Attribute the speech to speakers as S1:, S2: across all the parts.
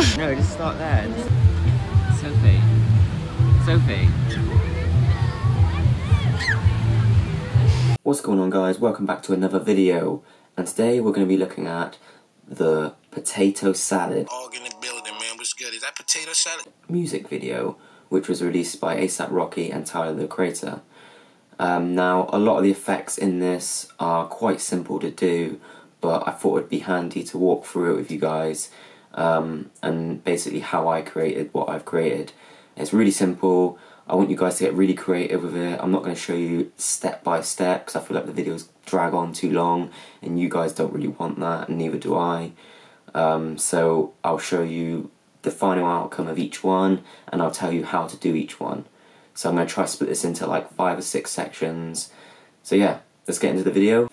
S1: no, just start there. Sophie. Sophie.
S2: What's going on guys, welcome back to another video and today we're going to be looking at the potato salad
S3: in the building, man. What's good? Is that potato salad?
S2: music video which was released by ASAP Rocky and Tyler the Creator. Um, now a lot of the effects in this are quite simple to do but I thought it'd be handy to walk through it with you guys um, and basically how I created what I've created. It's really simple. I want you guys to get really creative with it. I'm not going to show you step by step because I feel like the videos drag on too long and you guys don't really want that and neither do I. Um, so I'll show you the final outcome of each one and I'll tell you how to do each one. So I'm going to try to split this into like five or six sections. So yeah, let's get into the video.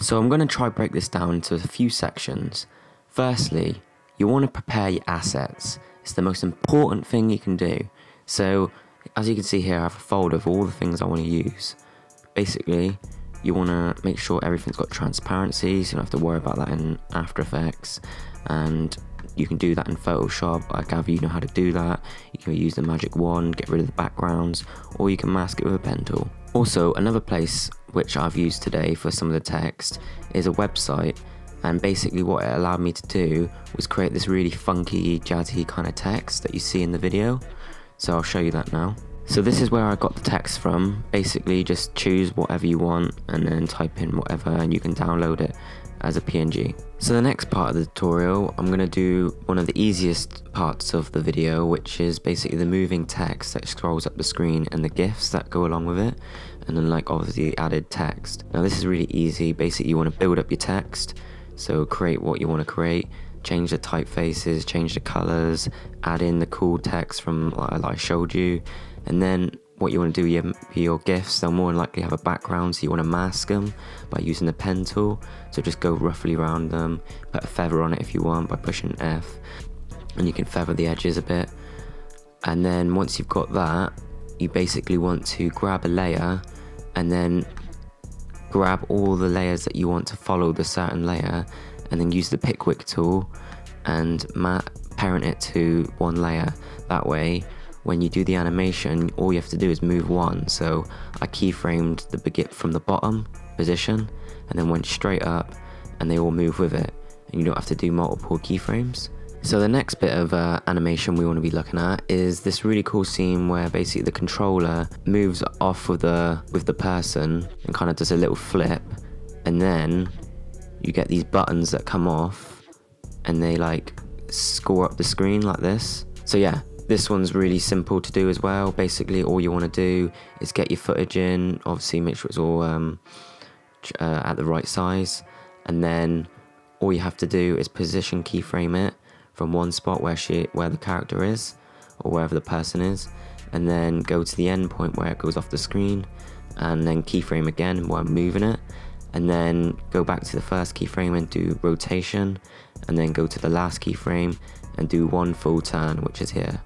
S2: So I'm going to try break this down into a few sections. Firstly, you want to prepare your assets. It's the most important thing you can do. So as you can see here, I have a folder of all the things I want to use. Basically, you want to make sure everything's got transparency, so you don't have to worry about that in After Effects. And you can do that in Photoshop. I gather you know how to do that. You can use the magic wand, get rid of the backgrounds, or you can mask it with a pen tool. Also, another place which I've used today for some of the text is a website. And basically, what it allowed me to do was create this really funky, jazzy kind of text that you see in the video. So I'll show you that now. So this is where I got the text from. Basically just choose whatever you want and then type in whatever and you can download it as a PNG. So the next part of the tutorial, I'm going to do one of the easiest parts of the video, which is basically the moving text that scrolls up the screen and the GIFs that go along with it, and then like obviously added text. Now this is really easy, basically you want to build up your text, so create what you want to create, change the typefaces, change the colors, add in the cool text from like I showed you, and then what you want to do your, your GIFs, they'll more likely have a background, so you want to mask them by using the pen tool. So just go roughly around them, put a feather on it if you want by pushing F, and you can feather the edges a bit. And then once you've got that, you basically want to grab a layer and then grab all the layers that you want to follow the certain layer and then use the pick whip tool and parent it to one layer. That way when you do the animation, all you have to do is move one. So I keyframed the begin from the bottom position and then went straight up and they all move with it. And you don't have to do multiple keyframes. So the next bit of uh, animation we want to be looking at is this really cool scene where basically the controller moves off with the with the person and kind of does a little flip, and then you get these buttons that come off, and they like score up the screen like this. So yeah, this one's really simple to do as well. Basically, all you want to do is get your footage in, obviously make sure it's all um, uh, at the right size, and then all you have to do is position keyframe it from one spot where she, where the character is, or wherever the person is, and then go to the end point where it goes off the screen, and then keyframe again while moving it, and then go back to the first keyframe and do rotation, and then go to the last keyframe and do one full turn, which is here.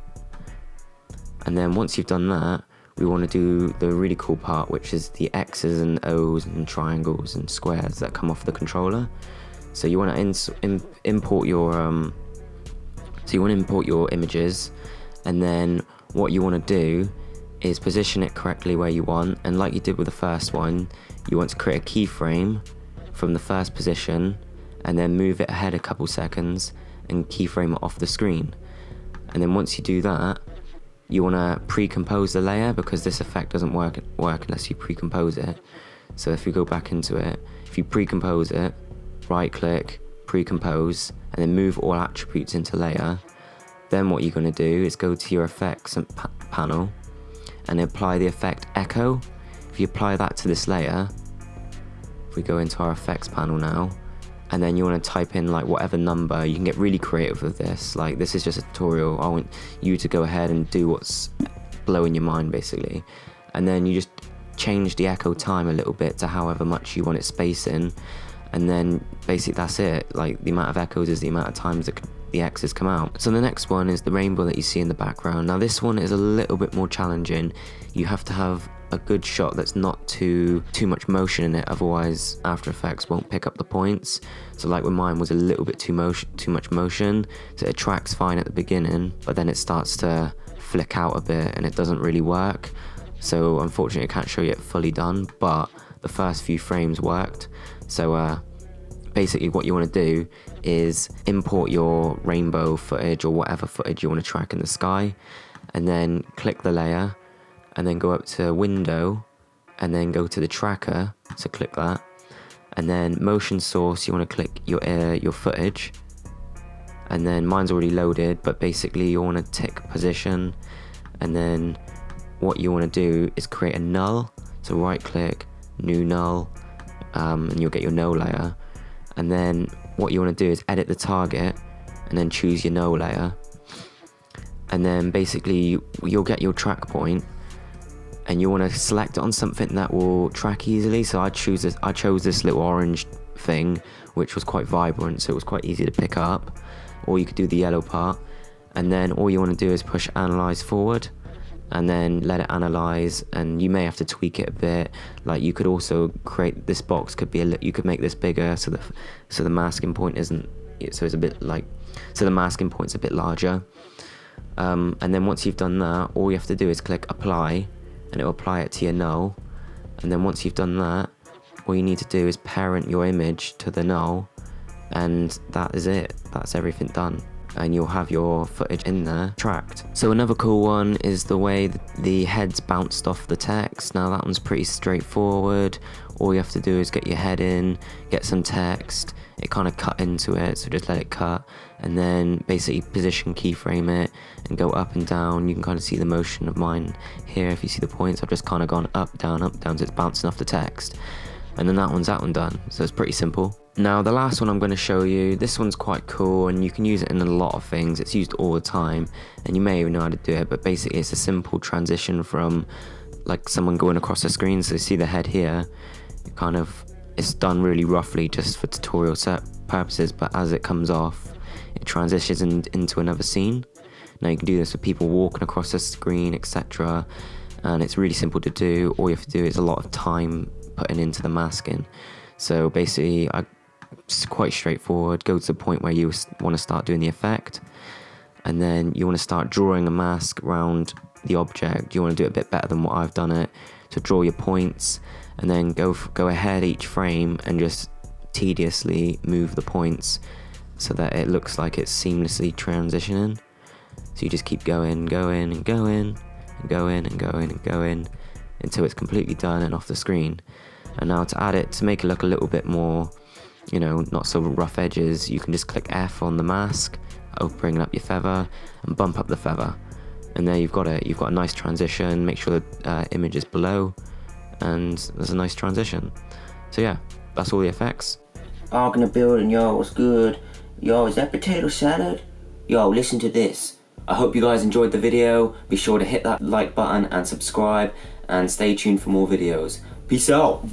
S2: And then once you've done that, we want to do the really cool part, which is the X's and O's and triangles and squares that come off the controller. So you want to import your um, so you want to import your images, and then what you want to do is position it correctly where you want. And like you did with the first one, you want to create a keyframe from the first position, and then move it ahead a couple seconds and keyframe it off the screen. And then once you do that, you want to pre-compose the layer because this effect doesn't work work unless you pre-compose it. So if you go back into it, if you pre-compose it, right click, pre-compose, and then move all attributes into layer, then what you're going to do is go to your effects panel and apply the effect echo. If you apply that to this layer, if we go into our effects panel now, and then you want to type in like whatever number. You can get really creative with this. Like this is just a tutorial. I want you to go ahead and do what's blowing your mind basically. And then you just change the echo time a little bit to however much you want it spacing and then basically that's it like the amount of echoes is the amount of times that the X's come out. So the next one is the rainbow that you see in the background. Now this one is a little bit more challenging. You have to have a good shot that's not too too much motion in it otherwise after effects won't pick up the points so like with mine was a little bit too motion too much motion so it tracks fine at the beginning but then it starts to flick out a bit and it doesn't really work so unfortunately I can't show you it fully done but the first few frames worked so uh, basically what you want to do is import your rainbow footage or whatever footage you want to track in the sky and then click the layer and then go up to window and then go to the tracker so click that. And then motion source you want to click your uh, your footage. And then mine's already loaded but basically you want to tick position. And then what you want to do is create a null. So right click new null um, and you'll get your null layer. And then what you want to do is edit the target and then choose your null layer. And then basically you'll get your track point and you want to select on something that will track easily. So I choose this I chose this little orange thing which was quite vibrant so it was quite easy to pick up. Or you could do the yellow part. And then all you want to do is push analyze forward and then let it analyze and you may have to tweak it a bit. Like you could also create this box could be a you could make this bigger so the so the masking point isn't so it's a bit like so the masking point's a bit larger. Um, and then once you've done that all you have to do is click apply and it will apply it to your null. And then once you've done that all you need to do is parent your image to the null and that is it. That's everything done and you'll have your footage in there tracked. So another cool one is the way the heads bounced off the text. Now that one's pretty straightforward. All you have to do is get your head in, get some text, it kind of cut into it, so just let it cut, and then basically position keyframe it and go up and down. You can kind of see the motion of mine here. If you see the points, I've just kind of gone up, down, up, down, so it's bouncing off the text. And then that one's that one done, so it's pretty simple. Now the last one I'm going to show you, this one's quite cool and you can use it in a lot of things, it's used all the time and you may even know how to do it but basically it's a simple transition from like someone going across the screen so you see the head here, it kind of, it's done really roughly just for tutorial purposes but as it comes off it transitions in, into another scene. Now you can do this with people walking across the screen etc and it's really simple to do, all you have to do is a lot of time putting into the masking. So basically I quite straightforward. Go to the point where you want to start doing the effect, and then you want to start drawing a mask around the object. You want to do it a bit better than what I've done it. To draw your points, and then go go ahead each frame and just tediously move the points so that it looks like it's seamlessly transitioning. So you just keep going, going, and going, and going, and going, and going until it's completely done and off the screen. And now to add it, to make it look a little bit more you know, not so rough edges, you can just click F on the mask, bring up your feather, and bump up the feather. And there you've got it. You've got a nice transition. Make sure the uh, image is below, and there's a nice transition. So yeah, that's all the effects.
S4: Ark in the building, yo, what's good? Yo, is that potato salad? Yo, listen to this.
S2: I hope you guys enjoyed the video. Be sure to hit that like button and subscribe, and stay tuned for more videos. Peace out.